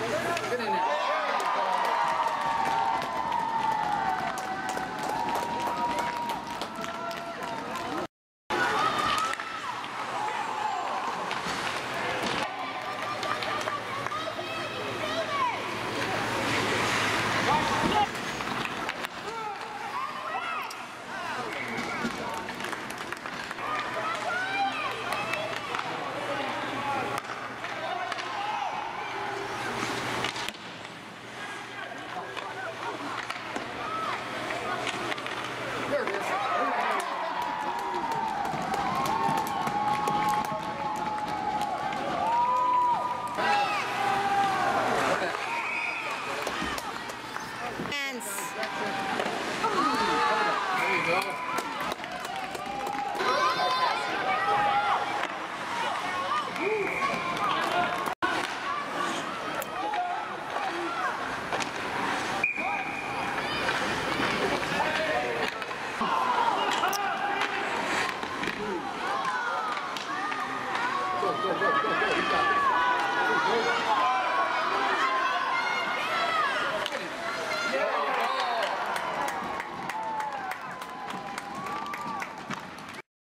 ねえねえ Yes. Go, go, go. You got it. Go, go.